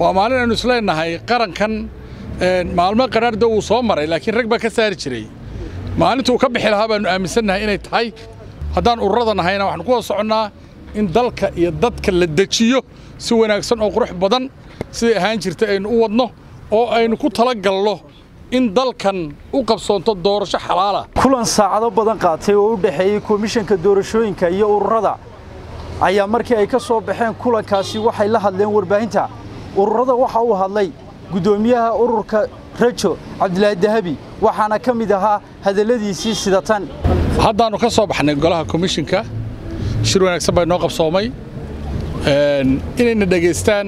waa maalin aynu isleenahay qarankan maalmo qadhaarda wuu soo maray laakiin rag baa ka saari jiray. Maalinta uu ka bixi lahaa baannu aaminsannahay inay tahay. Haddaan ururada nahayna waxaanu ku soconnaa in dalka iyo dadka la dejiyo si wanaagsan oo qurux badan siday ahaan jirta aynu u wadno oo aynu ku talagalno in dalkan u qabsoonto doorasho xalaala. Kulan saacado badan qaatay oo u dhexeeyey komishanka doorashooyinka iyo ururada. Ayaa markii ay ka soo baxeen kulankaasi waxay la hadleen warbaahinta ururada waxa uu hadlay guddoomiyaha ururka rajo cabdilaahi dahabi waxaana ka mid ahaa hadalladiisii sida tan haddaannu ka soo baxnay golaha komishinka shir wanaagsan baa inoo qabsoomay. Inayna dhegaystaan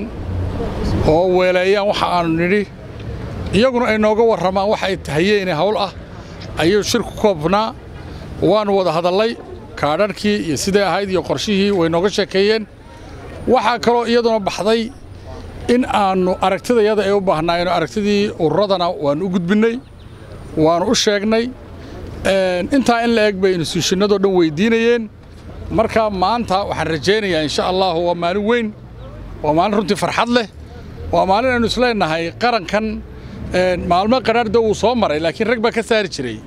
oo weeleeyaan waxa aannu nidhi iyaguna ay nooga warramaan waxa ay tahayeene hawl ah. Ayuu shir ku koobnaa waannu wada hadallay kaadharhkii iyo siday ahayd iyo qorshihii way nooga sheekeeyeen. Waxaa kaloo iyaduna baxday in aannu aragtidayada ay u baahnaayeenoo aragtidii ururadana waannu u gudbinnay waannu u sheegnay. Intaa in la eg bay instituushinadoo dhan weyddiinayeen marka maanta waxaan rajaynayaa insha allaahu waa maalin weyn waa maalin runtii farxad leh waa maalin aynu isleenahay qarankan. Maalmo qadhaarda wuu soo maray laakiin rag baa ka saari jiray.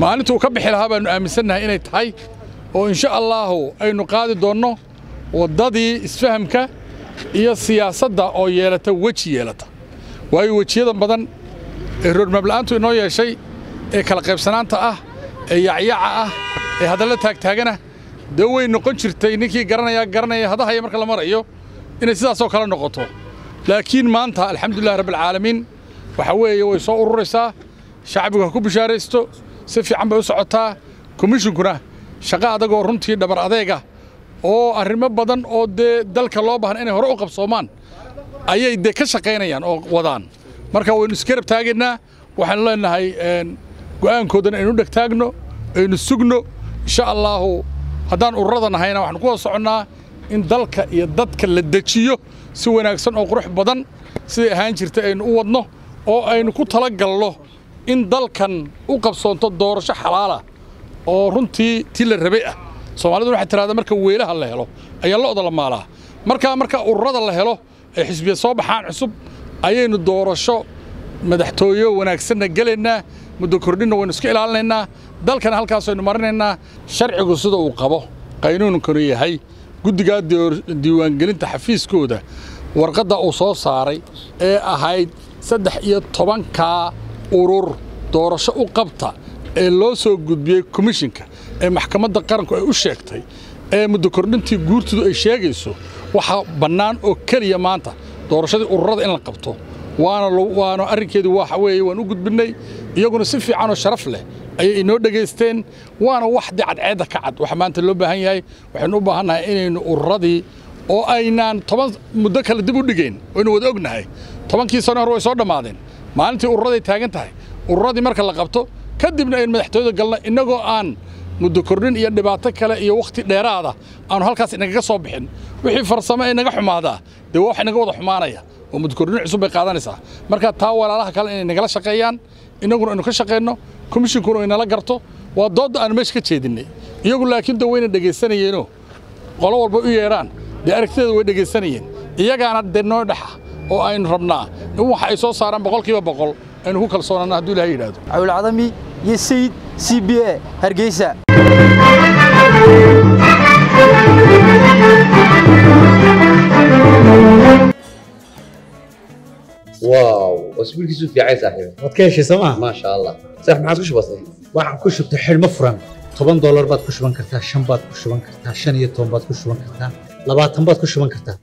Maalinta uu ka bixi lahaa baannu aaminsannahay inay tahay oo insha allaahu aynu qaadi doonno waddadii isfahamka iyo siyaasadda oo yeelata weji yeelata. Waayo wejiyada badan ee roormaabla'aantu inoo yeeshay ee kala qaybsanaanta ah ee yacyaca ah ee hadalla taagtaagana dee way noqon jirtay. Ninkii garanaya garanaya hadahaya marka la marayo inay sidaasoo kale noqoto. Laakiin maanta alxamdulilah rabbialcaalamiin waxa weeye way soo ururaysaa shacbigu ha ku bishaaraysto si fiican bay u socotaa komishinkuna shaqo adagoo runtii dhabar adeega oo arrimo badan oo dee dalka loo baahan inay hore u qabsoomaan ayay dee ka shaqaynayaan oo wadaan. Marka waynu iskarab taagaynaa waxaanu leenahay go'aankoodana aynu dheg taagno aynu sugno. Insha allaahu haddaan ururada nahayna waxaanu ku wada soconnaa in dalka iyo dadka la dejiyo si wanaagsan oo qurux badan siday ahaan jirta aynu u wadno oo aynu ku talagalno in dalkan u qabsoonto doorasho xalaala oo runtii tii la rabay ah soomaalidu waxay tidhahdaa marka weelaha la helo ayaa lo'da la maalaa. Markaa marka ururada la helo ay xisbiya soo baxaan cusub ayaynu doorasho madaxtooyo wanaagsanna gelaynaa muddo kordhinna waynu iska ilaalinaynaa dalkana halkaasaynu marinaynaa. Sharcigu sida uu qabo qaynuunkanu yahay guddigaa diiwaangelinta xafiiskooda. Warqadda uu soo saaray ee ahayd saddex iyo tobankaa urur doorasho u qabta ee loo soo gudbiyey komishinka ee maxkamadda qaranku ay u sheegtay ee muddo kordhintii guurtidu ay sheegayso waxaa bannaan oo keliya maanta doorashadii ururada in la qabto. Waana arrinkeedu waxa weeye waan u gudbinnay iyaguna si fiicanoo sharaf leh ayay inoo dhegaysteen waana wax dee cadceedda ka cad. Waxa maanta loo baahan yahay waxaynu u baahannahay inaynu ururadii oo aynaan toban muddo kale dib u dhigayn waynu wada ognahay. Tobankii sano hore way soo dhammaadeen. Maalintii ururaday taagan tahay. Ururadii marka la qabto kadibna aynu madaxtooyada galna innagoo aan muddo kordhin iyo dhibaato kale iyo wakhti dheeraada aanu halkaas inagaga soo bixin. Wixii farsamo ee naga xumaadaa dee waa wax inaga wada xumaanaya. Oo muddo kordhin cusub bay qaadanaysaa. Marka taa walaalaha kale inay nagala shaqeeyaan innaguna aynu ka shaqayno komishinkuna inala garto waa doodda aanu meesha ka jeedinnay iyagu laakiin da wayna dhegaysanayeenoo qolo walba u yeedhaan dee aragtideeda way dhegaysanayeen iyagaana dee noo dhexa oo aynu rabnaa in waxa ay soo saaraan boqolkiiba boqol aynu ku kalsoonanna hadduu ilahay yidhaahdo. Cawilcadami iyo sayid c b a hargeysa واو اسبوعك في عايز صاحبي waad ka heshay sooma ما شاء الله صح ما عاد وش بصير waxaan ku shubtay xidhmo furan toban doolar baad ku shuban kartaa shan baad ku shuban kartaa shan iyo toban baad ku shuban kartaa labaatan baad ku shuban kartaa